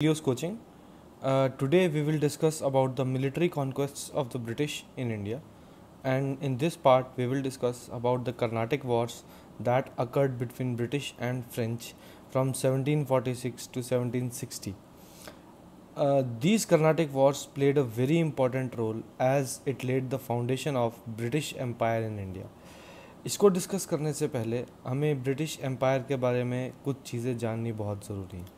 Helios Coaching. Uh, today we will discuss about the military conquests of the British in India, and in this part we will discuss about the Carnatic Wars that occurred between British and French from 1746 to 1760. Uh, these Carnatic Wars played a very important role as it laid the foundation of British Empire in India. इसको discuss करने से पहले हमें British empire के बारे में कुछ चीज़ें जाननी बहुत ज़रूरी हैं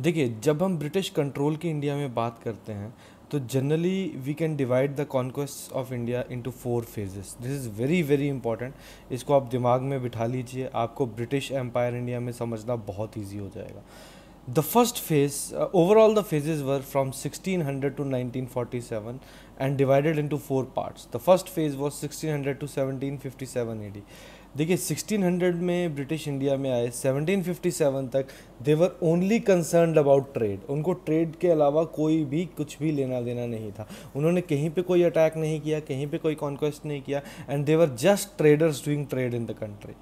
देखिए, जब हम ब्रिटिश कंट्रोल की इंडिया में बात करते हैं तो generally we can divide the conquest of India into four phases this is very very important इसको आप दिमाग में बिठा लीजिए। आपको ब्रिटिश एम्पायर इंडिया में समझना बहुत ईजी हो जाएगा। The first phase overall the phases were from 1600 to 1947 and divided into four parts the first phase was 1600 to seventeen fifty 1757 AD देखिए 1600 में ब्रिटिश इंडिया में आए 1757 तक they were only concern about trade उनको trade के अलावा कोई भी कुछ भी लेना देना नहीं था। उन्होंने कहीं पे कोई अटैक नहीं किया, कहीं पे कोई कॉन्क्वेस्ट नहीं किया and they were just traders doing trade in the country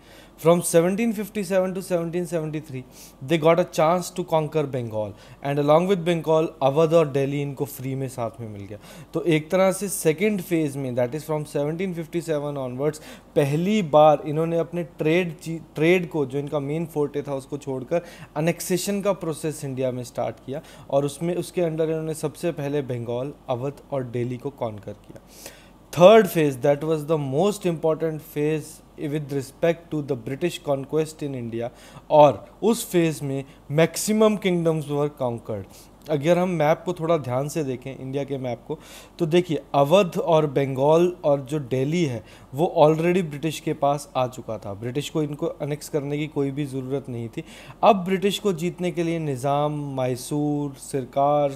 from 1757 to 1773 they got a chance to conquer Bengal and along with Bengal Awadh और दिल्ली इनको फ्री में साथ में मिल गया। तो एक तरह से सेकेंड फ़ेज़ में दैट इज़ फ्रॉम 1757 ऑनवर्ड्स पहली बार इन्होंने अपने ट्रेड ट्रेड को, जो इनका मेन फोर्टे था, उसको छोड़कर अनेक्सेशन का प्रोसेस इंडिया में स्टार्ट किया। और उसमें, उसके अंडर इन्होंने सबसे पहले बंगाल अवध और दिल्ली को कॉन्कर किया। Third phase that was the most important phase with respect to the British conquest in India और उस फ़ेज़ में मैक्सिमम किंगडम्स वर कॉन्कर्ड अगर हम मैप को थोड़ा ध्यान से देखें, इंडिया के मैप को तो देखिए, अवध और बंगाल और जो दिल्ली है, वो ऑलरेडी ब्रिटिश के पास आ चुका था। ब्रिटिश को इनको अनेक्स करने की कोई भी ज़रूरत नहीं थी। अब ब्रिटिश को जीतने के लिए निज़ाम, मैसूर, सरकार,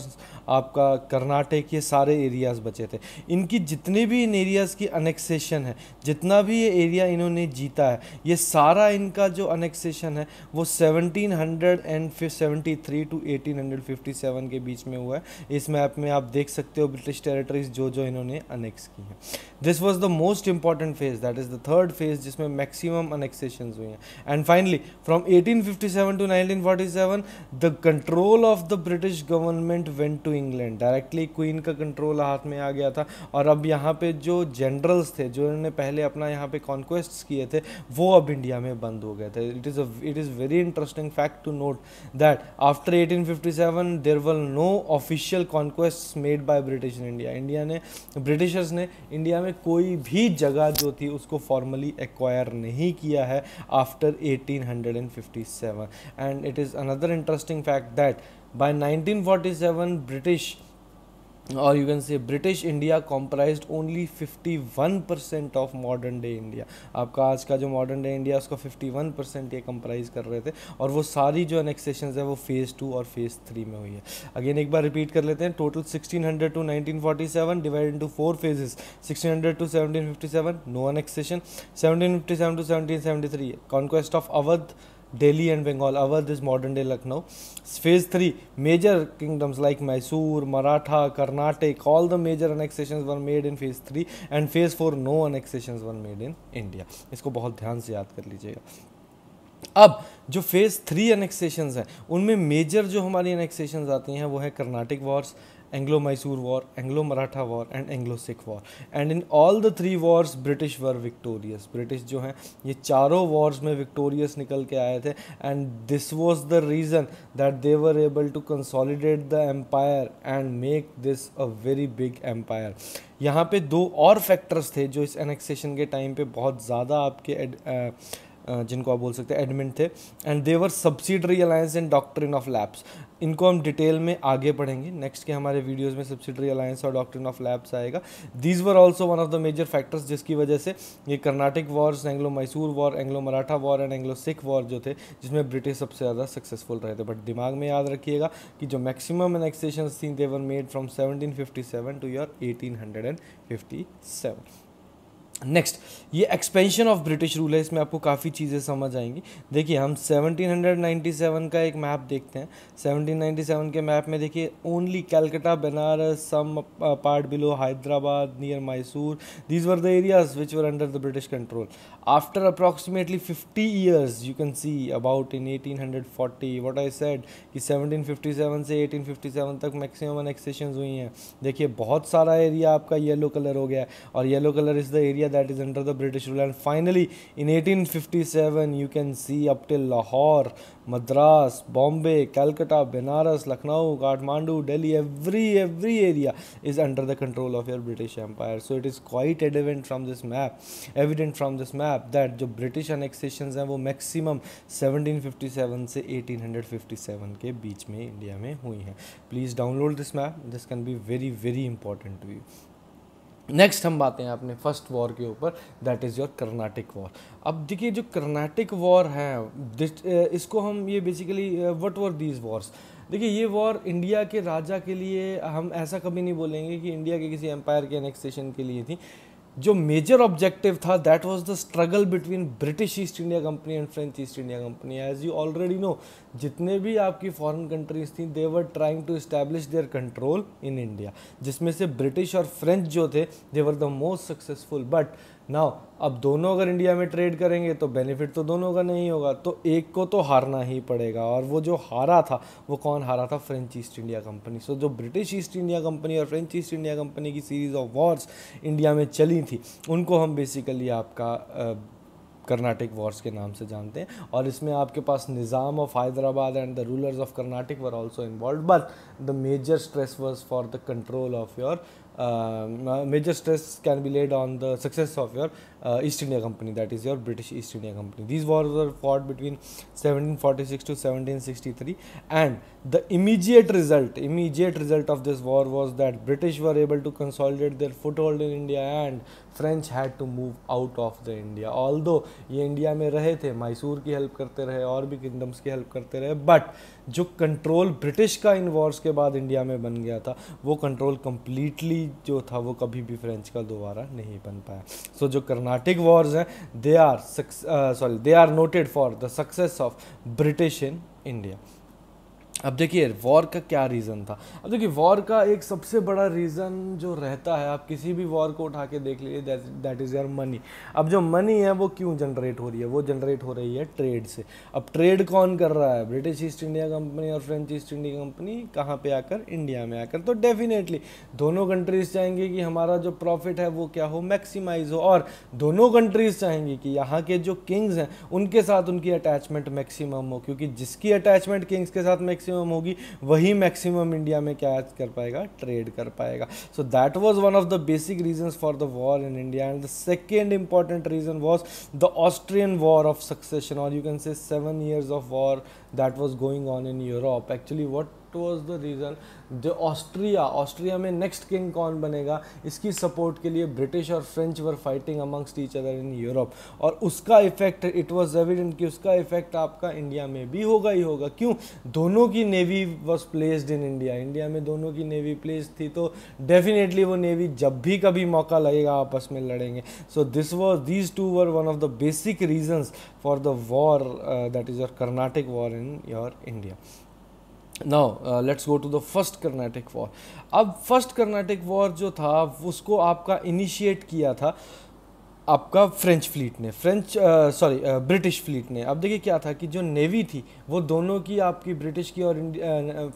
आपका कर्नाटक, ये सारे एरियाज़ बचे थे। इनकी जितने भी इन एरियाज़ की अनेक्सेशन है, जितना भी ये एरिया इन्होंने जीता है, ये सारा इनका जो अनेक्सेशन है, वो seventeen hundred and seventy three to eighteen hundred fifty seven के बीच में हुआ है। इस मैप में आप देख सकते हो ब्रिटिश टेरिटरीज जो जो इन्होंने अनेक्स की हैं। This was the most important phase that is the third phase जिसमें मैक्सिमम अनेक्सेशन हुई हैं। And finally from eighteen fifty seven to nineteen forty seven the control of the British government went to England directly queen का control हाथ में आ गया था। और अब यहाँ पे जो जनरल्स थे, जो इन्होंने पहले अपना यहाँ पे कॉन्क्वेस्ट किए थे, वो अब इंडिया में बंद हो गए थे। It is it is very interesting fact to note that after 1857 there were no official conquest made by British in India India ने ब्रिटिशर्स ने इंडिया में कोई भी जगह जो थी उसको फॉर्मली एक्वायर नहीं किया है after 1857 and it is another interesting fact that by 1947, British or you can say British India comprise only 51 percent of modern day India आपका आज का जो मॉडर्न डे इंडिया उसका 51 परसेंट ये कंप्राइज कर रहे थे और वो सारी जो अनेक्सेशन है, वो फ़ेज़ टू और फ़ेज़ थ्री में हुई है। अगेन एक बार रिपीट कर लेते हैं total 1600 to 1947 divide into four phases 1600 to 1757 no annexation 1757 to 1773 conquest of Awadh Delhi and Bengal, Awadh is modern day Lucknow. Phase 3, major kingdoms like Mysore, Maratha, Karnataka, all the major annexations were made in phase 3 and phase 4 no annexations were made in India. इसको बहुत ध्यान से याद कर लीजिएगा अब जो phase three अनेक्सेशंस हैं उनमें मेजर जो हमारी अनेक्सेशंस आती हैं वो है Carnatic wars Anglo Mysore war Anglo Maratha war and Anglo Sikh war and in all the three wars British were victorious British जो हैं, ये चारों वॉर्स में विक्टोरियस निकल के आए थे। And this was the reason that they were able to consolidate the empire and make this a very big empire यहाँ पे दो और फैक्टर्स थे जो इस एनेक्सेशन के टाइम पे बहुत ज़्यादा आपके जिनको आप बोल सकते हैं एडमिट थे। And they were subsidiary alliance in doctrine of lapse इनको हम डिटेल में आगे पढ़ेंगे। नेक्स्ट के हमारे वीडियोस में सब्सिडरी अलायंस और डॉक्ट्रिन ऑफ़ लैब्स आएगा। These were also one of the major factors जिसकी वजह से ये Carnatic wars Anglo Mysore war Anglo Maratha war and Anglo Sikh war जो थे, जिसमें ब्रिटिश सबसे ज़्यादा सक्सेसफुल रहे थे। बट दिमाग में याद रखिएगा कि जो मैक्सिमम एनेक्सेशन थी they were made from seventeen fifty seven to your eighteen next ये एक्सपेंशन ऑफ़ ब्रिटिश रूल है, इसमें आपको काफ़ी चीज़ें समझ आएँगी। देखिए, हम 1797 का एक मैप देखते हैं। 1797 के मैप में देखिए only Calcutta Banaras some part below Hyderabad near Mysore these were the areas which were under the British control after approximately 50 years you can see about in 1840 what I said कि 1757 से 1857 तक maximum annexation हुई हैं। देखिए, बहुत सारा area आपका yellow colour हो गया और yellow colour is the area that is under the British rule. And finally, in 1857, you can see up till Lahore, Madras, Bombay, Calcutta, Benares, Lucknow, Kathmandu, Delhi, every every area is under the control of your British Empire. So it is quite evident from this map, evident from this map that जो British annexations हैं वो maximum 1757 से 1857 के बीच में India में हुई हैं. Please download this map. This can be very very important to you. Next हम बातें हैं अपने फ़र्स्ट वॉर के ऊपर that is your Carnatic war अब देखिए जो कर्नाटिक वॉर है इसको हम ये basically what were these wars देखिए ये वॉर इंडिया के राजा के लिए हम ऐसा कभी नहीं बोलेंगे कि इंडिया के किसी एम्पायर के एनेक्सेशन के लिए थी। जो मेजर ऑब्जेक्टिव था that was the struggle between British East India company and French East India company as you already know जितने भी आपकी फॉरेन कंट्रीज़ थी they were trying to establish their control in India जिसमें से British और French जो थे they were the most successful but now अब दोनों अगर इंडिया में ट्रेड करेंगे तो बेनिफिट तो दोनों का नहीं होगा। तो एक को तो हारना ही पड़ेगा। और वो जो हारा था, वो कौन हारा था? French East India company so जो ब्रिटिश ईस्ट इंडिया कंपनी और फ्रेंच ईस्ट इंडिया कंपनी की सीरीज़ ऑफ़ वॉर्स इंडिया में चली थी, उनको हम बेसिकली आपका कर्नाटिक वॉर्स के नाम से जानते हैं। और इसमें आपके पास Nizam of Hyderabad and the rulers of Carnatic were also involve but the major stress was for the control of your major stress can be laid on the success of your uh, East India Company, that is your British East India Company. These wars were fought between 1746 to 1763, and the immediate result, immediate result of this war was that British were able to consolidate their foothold in India and French had to move out of the India although ये India में रहे थे मैसूर की help करते रहे और भी kingdoms की हेल्प करते रहे बट जो कंट्रोल ब्रिटिश का इन वॉर्स के बाद इंडिया में बन गया था वो कंट्रोल कम्प्लीटली जो था वो कभी भी फ्रेंच का दोबारा नहीं बन पाया। सो so, जो कर्नाटिक वॉर्स हैं they are sorry they are noted for the success of British in India अब देखिए, वॉर का क्या रीज़न था? अब देखिए, वॉर का एक सबसे बड़ा रीज़न जो रहता है, आप किसी भी वॉर को उठा के देख लीजिए दैट इज़ योर मनी अब जो मनी है, वो क्यों जनरेट हो रही है? वो जनरेट हो रही है ट्रेड से. अब ट्रेड कौन कर रहा है? ब्रिटिश ईस्ट इंडिया कंपनी और फ्रेंच ईस्ट इंडिया कंपनी कहाँ पर आकर? इंडिया में आकर. तो डेफिनेटली दोनों कंट्रीज़ चाहेंगे कि हमारा जो प्रॉफिट है, वो क्या हो? मैक्सीमाइज हो. और दोनों कंट्रीज़ चाहेंगी कि यहाँ के जो किंग्स हैं, उनके साथ उनकी अटैचमेंट मैक्सिमम हो. क्योंकि जिसकी अटैचमेंट किंग्स के साथ मैक्सिमम मैक्सिमम होगी, वही मैक्सिमम इंडिया में क्या कर पाएगा? ट्रेड कर पाएगा। So that was one of the basic reason for the war in India and the second important reason was the Austrian war of succession और you can say seven years of war that was going on in Europe actually what was the reason जो Austria Austria में next king कौन बनेगा? इसकी support के लिए British और French were fighting amongst each other in Europe और उसका इफ़ेक्ट इट वॉज़ एविडेंट कि उसका इफ़ेक्ट आपका इंडिया में भी होगा ही होगा। क्यों? दोनों की navy was placed in India India में दोनों की नेवी प्लेस थी तो डेफिनेटली वो नेवी जब भी कभी मौका लगेगा, आपस में लड़ेंगे। So this was these two were one of the basic reasons for the war that is your Carnatic war in your India now let's go to the first Carnatic war अब first Carnatic war जो था, उसको आपका initiate किया था आपका French fleet ने French sorry British fleet ने, अब देखिए क्या था कि जो नेवी थी, वो दोनों की आपकी ब्रिटिश की और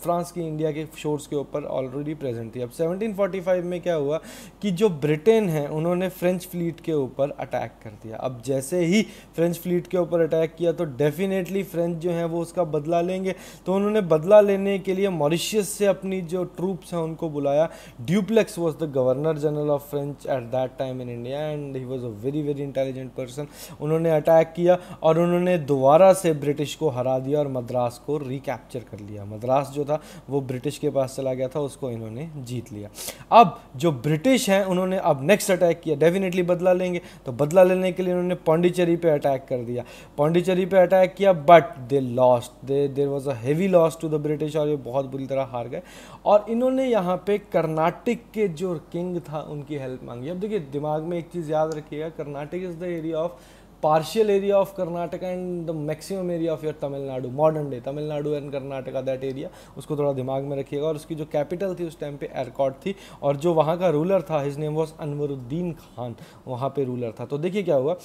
फ्रांस की इंडिया के शोर्स के ऊपर ऑलरेडी प्रेजेंट थी। अब 1745 में क्या हुआ कि जो ब्रिटेन है, उन्होंने फ्रेंच फ्लीट के ऊपर अटैक कर दिया। अब जैसे ही फ्रेंच फ्लीट के ऊपर अटैक किया तो डेफिनेटली फ्रेंच जो हैं, वो उसका बदला लेंगे। तो उन्होंने बदला लेने के लिए मॉरिशियस से अपनी जो ट्रूप्स हैं, उनको बुलाया। Dupleix was the governor general of French at that time in India and he was a very very intelligent person उन्होंने अटैक किया और उन्होंने दोबारा से ब्रिटिश को हरा दिया और मद्रास को रिकैप्चर कर लिया। मद्रास जो था, वो ब्रिटिश के पास चला गया था, उसको इन्होंने जीत लिया। अब जो ब्रिटिश हैं, उन्होंने अब नेक्स्ट अटैक किया। डेफिनेटली बदला लेंगे। तो बदला लेने के लिए उन्होंने पौंडीचेरी पे अटैक कर दिया। पौंडीचेरी पे अटैक किया but they lost they there was a heavy loss to the British और ये बहुत बुरी तरह हार गए। और इन्होंने यहाँ पे कर्नाटक के जो किंग था, उनकी हेल्प मांगी। अब देखिए, दिमाग में एक चीज़ याद रखिएगा। गया Karnataka is the area of partial area of Karnataka and the maximum area of your Tamil Nadu, modern day Tamil Nadu and Karnataka, that area उसको थोड़ा दिमाग में रखिएगा और उसकी जो कैपिटल थी उस टाइम पे एयरकॉट थी और जो वहाँ का रूलर था his name was Anwaruddin Khan वहाँ पे रूलर था तो देखिए क्या हुआ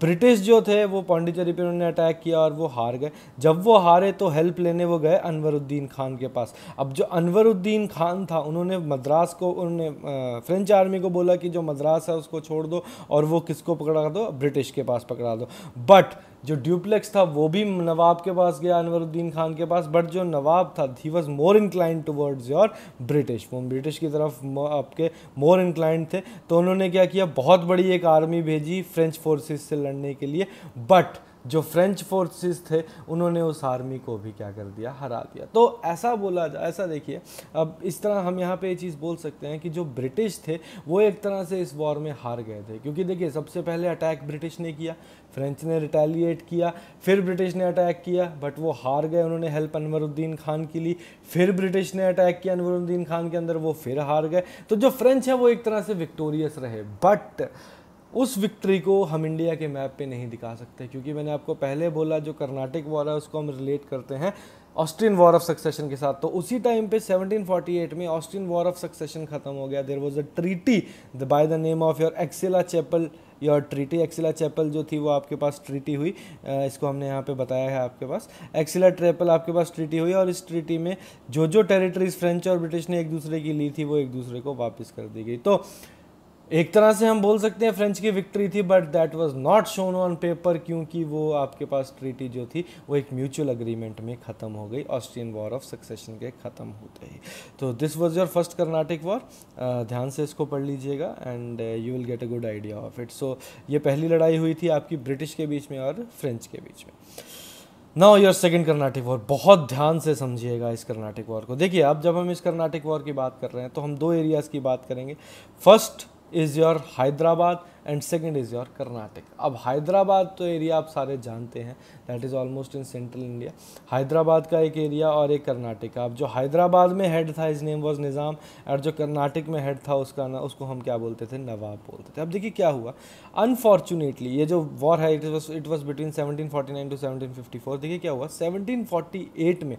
ब्रिटिश जो थे वो पौंडीचेरी पे उन्होंने अटैक किया और वो हार गए जब वो हारे तो हेल्प लेने वो गए अनवरुद्दीन खान के पास अब जो अनवरुद्दीन खान था उन्होंने मद्रास को उन्होंने फ्रेंच आर्मी को बोला कि जो मद्रास है उसको छोड़ दो और वो किसको पकड़ा दो ब्रिटिश के पास पकड़ा दो। बट जो ड्यूप्लेक्स था, वो भी नवाब के पास गया, अनवरुद्दीन खान के पास। बट जो नवाब था he was more inclined towards your British वो ब्रिटिश की तरफ़ आपके मोर इंक्लाइंड थे। तो उन्होंने क्या किया? बहुत बड़ी एक आर्मी भेजी फ्रेंच फोर्सेस से लड़ने के लिए। बट जो फ्रेंच फोर्सेस थे, उन्होंने उस आर्मी को भी क्या कर दिया? हरा दिया। तो ऐसा बोला जा, ऐसा देखिए, अब इस तरह हम यहाँ पे ये चीज़ बोल सकते हैं कि जो ब्रिटिश थे, वो एक तरह से इस वॉर में हार गए थे। क्योंकि देखिए, सबसे पहले अटैक ब्रिटिश ने किया फ्रेंच ने रिटेलिएट किया, फिर ब्रिटिश ने अटैक किया बट वो हार गए, उन्होंने हेल्प अनवरुद्दीन खान की ली फिर ब्रिटिश ने अटैक किया अनवरुद्दीन खान के अंदर, वो फिर हार गए। तो जो फ्रेंच है, वो एक तरह से विक्टोरियस रहे। बट उस विक्ट्री को हम इंडिया के मैप पे नहीं दिखा सकते, क्योंकि मैंने आपको पहले बोला जो कर्नाटक वॉर है, उसको हम रिलेट करते हैं ऑस्ट्रियन वॉर ऑफ़ सक्सेशन के साथ। तो उसी टाइम पे 1748 में ऑस्ट्रियन वॉर ऑफ़ सक्सेशन खत्म हो गया। There was a treaty by the name of your Aix-la-Chapelle your treaty Aix-la-Chapelle जो थी वो आपके पास ट्रीटी हुई। इसको हमने यहाँ पे बताया है आपके पास। एक्सिला ट्रेपल आपके पास ट्रीटी हुई और इस ट्रीटी में जो जो टेरिटरीज फ्रेंच और ब्रिटिश ने एक दूसरे की ली थी, वो एक दूसरे को वापस कर दी गई। तो एक तरह से हम बोल सकते हैं फ्रेंच की विक्ट्री थी but that was not shown on paper क्योंकि वो आपके पास ट्रीटी जो थी, वो एक म्यूचुअल अग्रीमेंट में ख़त्म हो गई। ऑस्ट्रियन वॉर ऑफ़ सक्सेशन के ख़त्म होते ही। तो this was your first Carnatic war ध्यान से इसको पढ़ लीजिएगा and you will get a good idea of it so ये पहली लड़ाई हुई थी आपकी ब्रिटिश के बीच में और फ्रेंच के बीच में। Now your second Carnatic war बहुत ध्यान से समझिएगा इस कर्नाटिक वॉर को। देखिए, अब जब हम इस कर्नाटिक वॉर की बात कर रहे हैं तो हम दो एरियाज़ की बात करेंगे। First is your Hyderabad and second is your Karnataka अब हैदराबाद तो एरिया आप सारे जानते हैं that is almost in central India Hyderabad का एक एरिया और एक कर्नाटक का अब जो हैदराबाद में हेड था इज़ नेम वॉज़ निज़ाम और जो कर्नाटक में हेड था, उसका ना, उसको हम क्या बोलते थे? नवाब बोलते थे. अब देखिए क्या हुआ. अनफॉर्चुनेटली ये जो वॉर है it was it was between seventeen forty nine to seventeen fifty four देखिए क्या हुआ? सेवनटीन फोर्टी एट में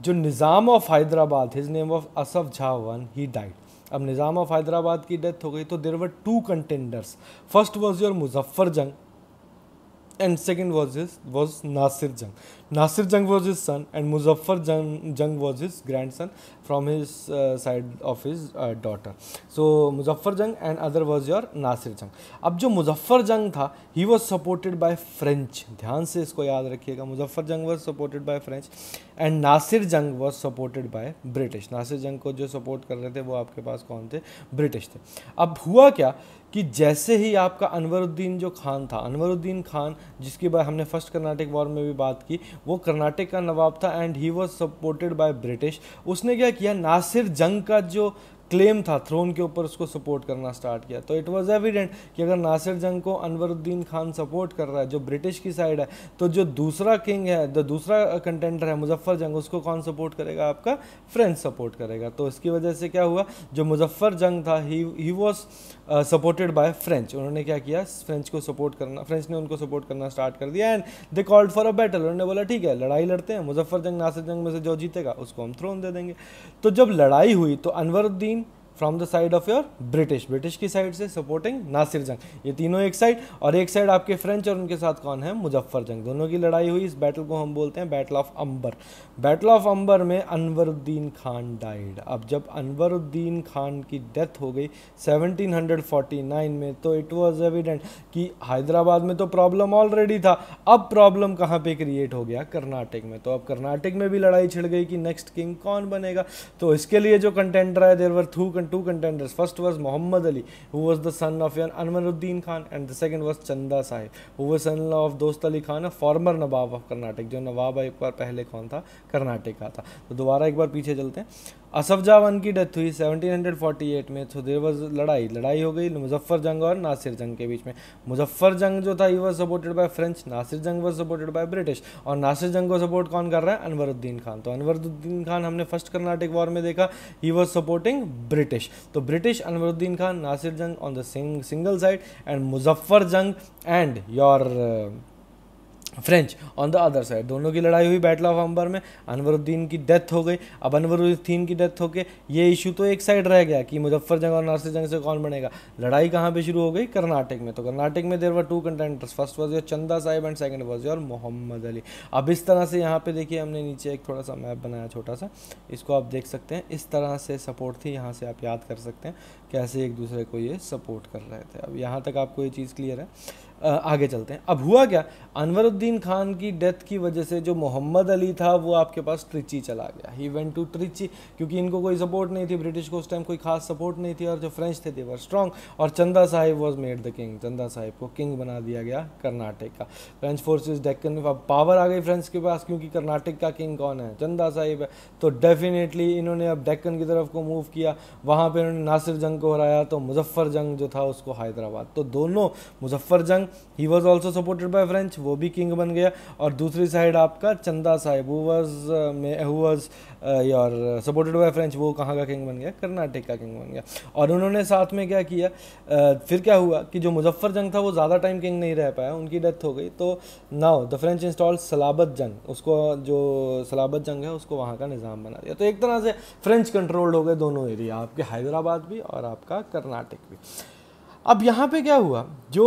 जो Nizam of Hyderabad his name of Asaf Jah one he died अब निज़ाम ऑफ़ हैदराबाद की डेथ हो गई तो there were two contenders first was your Muzaffar Jung and second was was Nasir Jung Nasir Jung was his son and Muzaffar Jung, Jung was his grandson from his uh, side of his uh, daughter. So Muzaffar Jung and other was your Nasir Jung. अब जो मुजफ्फर जंग था he was supported by French ध्यान से इसको याद रखिएगा। Muzaffar Jung was supported by French and Nasir Jung was supported by British Nasir Jung को जो सपोर्ट कर रहे थे वो आपके पास कौन थे? ब्रिटिश थे। अब हुआ क्या कि जैसे ही आपका अनवरुद्दीन जो खान था अनवरुद्दीन खान जिसकी बात हमने फ़र्स्ट कर्नाटक वॉर में भी बात की वो कर्नाटक का नवाब था and he was supported by British उसने क्या किया? नासिर जंग का जो क्लेम था थ्रोन के ऊपर उसको सपोर्ट करना स्टार्ट किया। तो इट वाज एविडेंट कि अगर नासिर जंग को अनवरुद्दीन खान सपोर्ट कर रहा है, जो ब्रिटिश की साइड है तो जो दूसरा किंग है, जो दूसरा कंटेंडर है, मुजफ्फर जंग, उसको कौन सपोर्ट करेगा? आपका फ्रेंच सपोर्ट करेगा। तो इसकी वजह से क्या हुआ? जो मुजफ्फर जंग था he was supported by French उन्होंने क्या किया? फ्रेंच को सपोर्ट करना फ्रेंच ने उनको सपोर्ट करना स्टार्ट कर दिया। And they called for a battle उन्होंने बोला, ठीक है, लड़ाई लड़ते हैं। मुजफ्फर जंग, नासिर जंग में से जो जीतेगा, उसको हम थ्रोन दे देंगे। तो जब लड़ाई हुई तो Anwaruddin from the side of your British British की साइड से सपोर्टिंग नासिर जंग ये तीनों एक साइड और एक साइड आपके फ्रेंच और उनके साथ कौन है? मुजफ्फर जंग दोनों की लड़ाई हुई। इस बैटल को हम बोलते हैं battle of Ambur battle of Ambur में अनवरुद्दीन खान डाइड अब जब अनवरुद्दीन खान की डेथ हो गई 1749 में तो इट वाज एविडेंट कि हैदराबाद में तो प्रॉब्लम ऑलरेडी था। अब प्रॉब्लम कहाँ पे क्रिएट हो गया? कर्नाटक में। तो अब कर्नाटक में भी लड़ाई छिड़ गई कि नेक्स्ट किंग कौन बनेगा? तो इसके लिए जो कंटेंडर है there were through two contenders. First was Muhammad Ali, who was the son of Anwaruddin Khan, and the second was Chanda Sahib, who was son of Dost Ali Khan, a former Nawab of Karnataka, जो नवाब एक बार पहले कौन था कर्नाटक का था तो दोबारा एक बार पीछे चलते हैं असफजावन की डेथ हुई 1748 में। तो देर वॉज़ लड़ाई लड़ाई हो गई मुजफ्फर जंग और नासिर जंग के बीच में। मुजफ्फर जंग जो था was supported by French Nasir Jung was supported bye British और नासिर जंग को सपोर्ट कौन कर रहा है? अनवरुद्दीन खान। तो अनवरुद्दीन खान हमने फ़र्स्ट कर्नाटिक वॉर में देखा ही वॉज़ सपोर्टिंग ब्रिटिश तो British Anwaruddin Khan, Nasir Jung on the single side and Muzaffar Jung and your French on the other side दोनों की लड़ाई हुई बैटल ऑफ़ अंबर में अनवरुद्दीन की डेथ हो गई। अब अनवरुद्दीन की डेथ हो होके ये इशू तो एक साइड रह गया कि मुजफ्फर जंग और नासिर जंग से कौन बनेगा। लड़ाई कहाँ पे शुरू हो गई? कर्नाटक में। तो कर्नाटक में there were two contenders first was your Chanda Sahib and second was your Mohammed Ali अब इस तरह से यहाँ पे देखिए हमने नीचे एक थोड़ा सा मैप बनाया छोटा सा। इसको आप देख सकते हैं। इस तरह से सपोर्ट थी, यहाँ से आप याद कर सकते हैं कैसे एक दूसरे को ये सपोर्ट कर रहे थे। अब यहाँ तक आपको ये चीज़ क्लियर है। आगे चलते हैं। अब हुआ क्या? अनवरुद्दीन खान की डेथ की वजह से जो मोहम्मद अली था, वो आपके पास ट्रिची चला गया। ही वेंट टू ट्रिची क्योंकि इनको कोई सपोर्ट नहीं थी ब्रिटिश को उस टाइम कोई खास सपोर्ट नहीं थी, और जो फ्रेंच थे देवर स्ट्रॉन्ग और Chanda Sahib was made the king Chanda Sahib को किंग बना दिया गया कर्नाटक का। फ्रेंच फोर्सेज डेक्कन में पावर आ गई फ्रेंच के पास, क्योंकि कर्नाटक का किंग कौन है? चंदा साहिब है। तो डेफिनेटली इन्होंने अब डेक्कन की तरफ़ को मूव किया। वहाँ पर इन्होंने नासिर जंग को हराया तो मुजफ्फर जंग जो था, उसको हैदराबाद। तो दोनों Muzaffar Jung he was also supported by French वो भी किंग बन गया। और दूसरी साइड आपका Chanda Sahib who was who was your supported by French वो कहाँ का किंग बन गया? कर्नाटक का किंग बन गया। और उन्होंने साथ में क्या किया? Uh, फिर क्या हुआ कि जो मुजफ्फर जंग था वो ज़्यादा टाइम किंग नहीं रह पाया उनकी डेथ हो गई। तो now the French install Salabat Jung उसको जो सलाबत जंग है उसको वहाँ का निज़ाम बना दिया। तो एक तरह से फ्रेंच कंट्रोल्ड हो गए दोनों एरिया आपके हैदराबाद भी और आपका कर्नाटक भी। अब यहाँ पे क्या हुआ? जो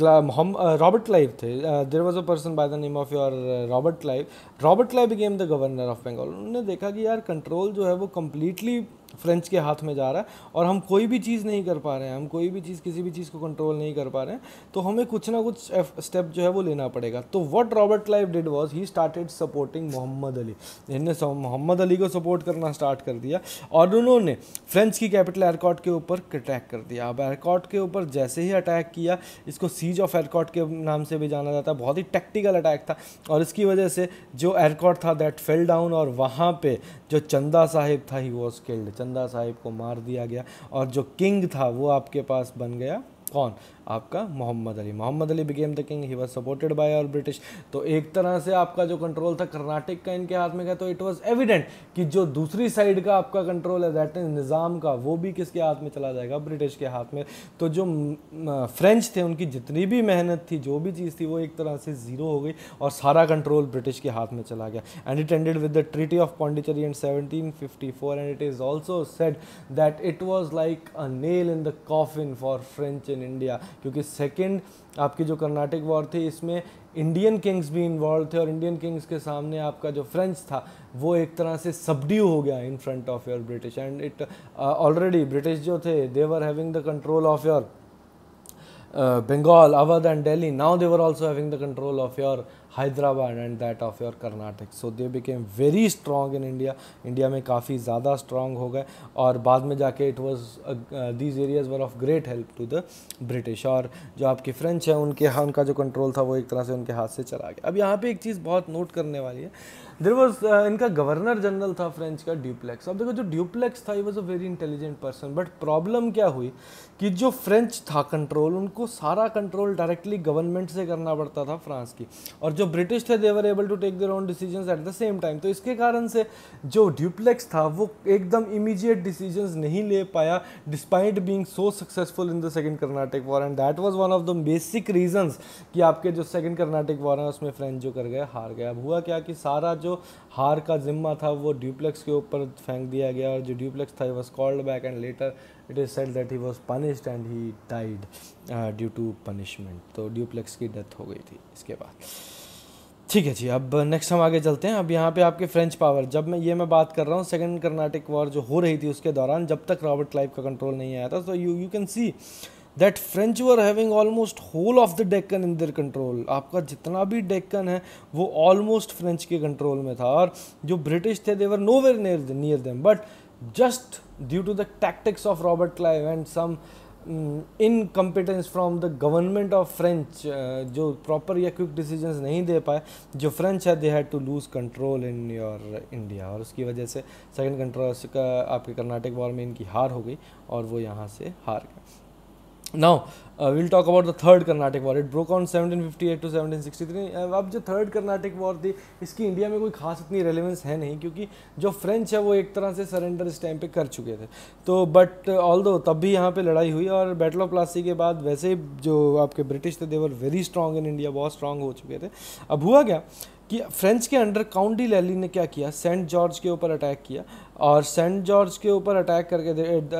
रॉबर्ट क्लाइव थे there was a person by the name of your Robert Clive Robert Clive became the governor of Bengal उन्होंने देखा कि यार कंट्रोल जो है वो कम्प्लीटली फ्रेंच के हाथ में जा रहा है और हम कोई भी चीज़ नहीं कर पा रहे हैं, हम कोई भी चीज़, किसी भी चीज़ को कंट्रोल नहीं कर पा रहे हैं तो हमें कुछ ना कुछ स्टेप जो है वो लेना पड़ेगा। तो what Robert Clive did was he started supporting Mohammed Ali इन्हें मोहम्मद अली को सपोर्ट करना स्टार्ट कर दिया और उन्होंने फ्रेंच की कैपिटल एयरकॉट के ऊपर अटैक कर दिया। अब एयरकॉट के ऊपर जैसे ही अटैक किया, इसको सीज ऑफ़ एयरकॉट के नाम से भी जाना जाता है। बहुत ही टेक्टिकल अटैक था और इसकी वजह से जो एयरकॉट था दैट फेल डाउन और वहाँ पे जो चंदा साहिब था he was killed Chanda Sahib को मार दिया गया और जो किंग था, वो आपके पास बन गया। कौन? आपका Mohammed Ali. Mohammed Ali became the king he was supported by और ब्रिटिश तो एक तरह से आपका जो कंट्रोल था, कर्नाटक का इनके हाथ में गया तो इट वॉज़ एविडेंट कि जो दूसरी साइड का आपका कंट्रोल है दैट इज़ निज़ाम का, वो भी किसके हाथ में चला जाएगा? ब्रिटिश के हाथ में। तो जो फ्रेंच थे, उनकी जितनी भी मेहनत थी, जो भी चीज़ थी, वो एक तरह से ज़ीरो हो गई और सारा कंट्रोल ब्रिटिश के हाथ में चला गया। And it ended with the treaty of Pondicherry and 1754 and it is also said that it was like a nail in the coffin for French in India क्योंकि सेकेंड आपकी जो कर्नाटिक वॉर थी, इसमें इंडियन किंग्स भी involve थे और Indian kings के सामने आपका जो फ्रेंच था, वो एक तरह से सबड्यू हो गया in front of your British and it already British जो थे they were having the control of your Bengal Awadh and Delhi now they were also having the control of your Hyderabad and that of your Karnataka so they became very strong in India India में काफ़ी ज़्यादा strong हो गए और बाद में जाके it was these areas were of great help to the British और जो आपके फ्रेंच हैं, उनके, उनका जो कंट्रोल था, वो एक तरह से उनके हाथ से चला गया। अब यहाँ पे एक चीज़ बहुत नोट करने वाली है। देर वॉज़ uh, इनका गवर्नर जनरल था फ्रेंच का ड्यूप्लेक्स अब देखो जो ड्यूप्लेक्स था he was a very intelligent person but problem क्या हुई कि जो फ्रेंच था कंट्रोल उनको सारा कंट्रोल डायरेक्टली गवर्नमेंट से करना पड़ता था फ्रांस की. और जो ब्रिटिश थे they were able to take their own decisions at the same time तो इसके कारण से जो ड्यूप्लेक्स था वो एकदम इमीजिएट डिसीजंस नहीं ले पाया despite being so successful in the second Karnataka war and that was one of the basic reasons कि आपके जो सेकंड कर्नाटक वॉर है उसमें फ्रेंच जो कर गए हार गए. अब हुआ क्या कि सारा जो हार का जिम्मा था, वो ड्यूप्लेक्स के ऊपर फेंक दिया गया और जो ड्यूप्लेक्स था was called back and later it is said that he was punished and he died due to punishment तो ड्यूप्लेक्स की डेथ हो गई थी इसके बाद। ठीक है जी, अब नेक्स्ट हम आगे चलते हैं। अब यहाँ पे आपके फ्रेंच पावर जब मैं, ये मैं बात कर रहा हूँ सेकंड कर्नाटिक वॉर जो हो रही थी उसके दौरान, जब तक रॉबर्ट क्लाइव का कंट्रोल नहीं आया था तो you you can see that French were having almost whole of the Deccan in their control आपका जितना भी डेक्कन है, वो ऑलमोस्ट फ्रेंच के कंट्रोल में था और जो ब्रिटिश थे they were no where near near them but just due to the tactics of Robert Clive and some incompetence from the government of French जो प्रॉपर या क्विक डिसीजंस नहीं दे पाए, जो फ्रेंच है they had to lose control in your India और उसकी वजह से सेकेंड कंट्रोल का आपके कर्नाटक वॉर में इनकी हार हो गई और वो यहाँ से हार गए। Now uh, we'll talk about the third Carnatic war. It broke on 1758 to 1763. Uh, अब जो थर्ड कर्नाटिक वॉर थी इसकी इंडिया में कोई खास इतनी रेलिवेंस है नहीं क्योंकि जो फ्रेंच है वो एक तरह से सरेंडर इस टाइम पे कर चुके थे तो बट ऑल दो तब भी यहाँ पे लड़ाई हुई और बैटल ऑफ़ प्लासी के बाद वैसे जो आपके ब्रिटिश थे they were very strong in India बहुत स्ट्रॉन्ग हो चुके थे अब हुआ क्या कि फ्रेंच के अंडर काउंटी लैली ने क्या किया सेंट जॉर्ज के ऊपर अटैक किया और सेंट जॉर्ज के ऊपर अटैक करके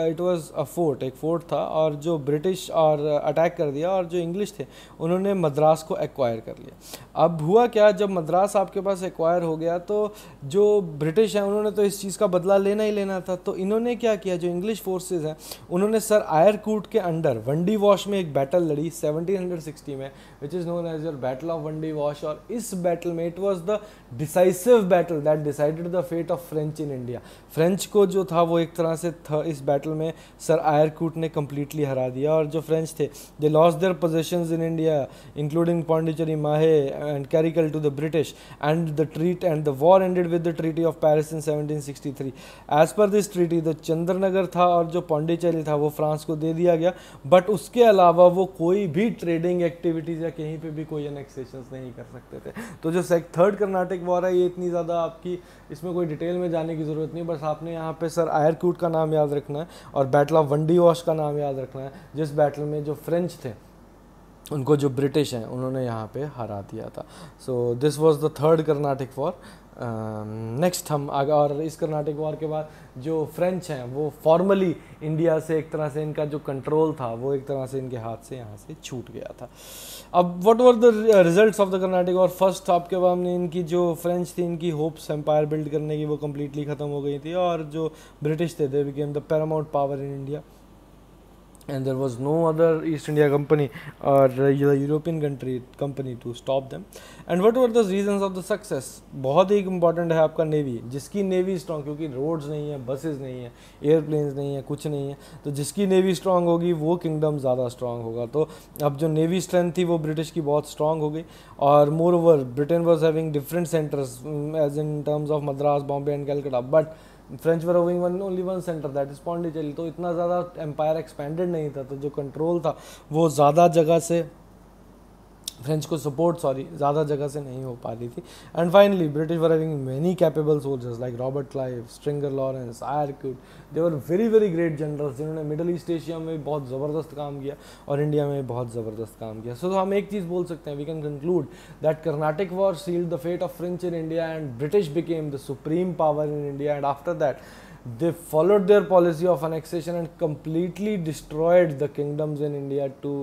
इट वाज अ फोर्ट एक फोर्ट था, और जो ब्रिटिश और अटैक कर दिया, और जो इंग्लिश थे, उन्होंने मद्रास को एक्वायर कर लिया। अब हुआ क्या, जब मद्रास आपके पास एक्वायर हो गया तो जो ब्रिटिश हैं, उन्होंने तो इस चीज़ का बदला लेना ही लेना था। तो इन्होंने क्या किया, जो इंग्लिश फोर्सेज हैं, उन्होंने सर आयरकूट के अंडर, वंडी वॉश में एक बैटल लड़ी 1760 में which is known as your battle of Wandiwash और इस बैटल में it was the decisive battle that decided the fate of French in India French को जो था वो एक तरह से था इस बैटल में, सर आयरकूट ने कम्प्लीटली हरा दिया। और जो फ्रेंच थे they loss their possession in India including Pondicherry Mahe and Karaikal to the British and the treat and the war ended with the treaty of Paris in 1763 as per this treaty the Chandernagore था और जो पौंडीचेरी था, वो France को दे दिया गया। But उसके अलावा वो कोई भी ट्रेडिंग एक्टिविटीज़ या कहीं पर भी कोई एनेक्सेशन नहीं कर सकते थे। तो जो थर्ड कर्नाटक वॉर है, ये इतनी ज़्यादा आपकी इसमें कोई डिटेल में जाने की ज़रूरत नहीं, बस आपने यहाँ पे सर आयर क्यूट का नाम याद रखना है और बैटल ऑफ़ वनडी वॉश का नाम याद रखना है, जिस बैटल में जो फ्रेंच थे, उनको जो ब्रिटिश हैं, उन्होंने यहाँ पे हरा दिया था। So this was the third Carnatic war next हम आगे, और इस कर्नाटक वॉर के बाद जो फ्रेंच हैं, वो फॉर्मली इंडिया से एक तरह से इनका जो कंट्रोल था, वो एक तरह से इनके हाथ से यहाँ से छूट गया था। अब what were the results of the Karnataka war first आपके बाद हमने इनकी जो फ्रेंच थी, इनकी होप्स एम्पायर बिल्ड करने की वो कम्प्लीटली ख़त्म हो गई थी, और जो ब्रिटिश थे they became the paramount power in India and there was no other East India company or the European country, company to stop them. And what were the reasons of the success? बहुत ही important है आपका navy जिसकी navy strong क्योंकि roads नहीं है buses नहीं है airplanes नहीं है, कुछ नहीं है तो जिसकी नेवी स्ट्रॉन्ग होगी, वो किंगडम ज़्यादा स्ट्रॉन्ग होगा तो अब जो नेवी स्ट्रेंथ थी, वो ब्रिटिश की बहुत स्ट्रॉन्ग हो गई और moreover Britain was having different centres as in terms of Madras Bombay and Calcutta but French were owing one only one centre that is Pondicherry तो इतना ज़्यादा एम्पायर एक्सपेंडेड नहीं था तो जो कंट्रोल था, वो ज़्यादा जगह से फ्रेंच को सपोर्ट सॉरी ज़्यादा जगह से नहीं हो पा रही थी। And finally British were having many capable soldiers like Robert Clive Stringer Lawrence Eyre Eyre Coote they were very very great generals जिन्होंने मिडल ईस्ट एशिया में बहुत ज़बरदस्त काम किया और इंडिया में बहुत ज़बरदस्त काम किया। सो so, तो हम एक चीज़ बोल सकते हैं we can conclude that Carnatic war sealed the fate of French in India and British became the supreme power in India and after that they followed their policy of annexation and completely destroyed the kingdoms in India to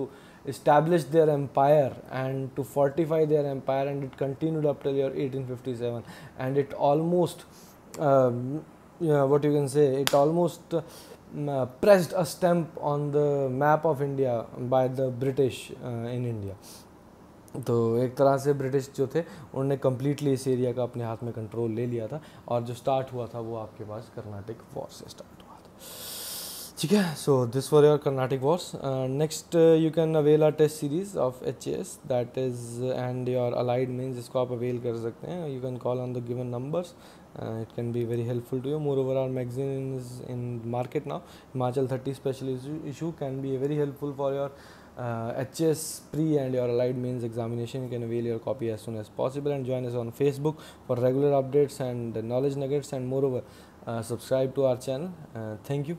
establish their empire and to fortify their empire and it continued up till year 1857 and it almost um, yeah, what you can say it almost uh, pressed a stamp on the map of India by the British uh, in India तो एक तरह से British जो थे उन्होंने completely इस area का अपने हाथ में कंट्रोल ले लिया था और जो स्टार्ट हुआ था वो आपके पास कर्नाटक वॉर से स्टार्ट हुआ था ठीक है so this for your Carnatic wars next you can avail our test series of H S that is and your allied means जिसको आप अवेल कर सकते हैं you can call on the given numbers it can be very helpful to you moreover our magazine is in market now Himachal thirty special issue can be very helpful for your uh, HS pre and your allied means examination you can avail your copy as soon as possible and join us on Facebook for regular updates and knowledge nuggets and moreover uh, subscribe to our channel uh, thank you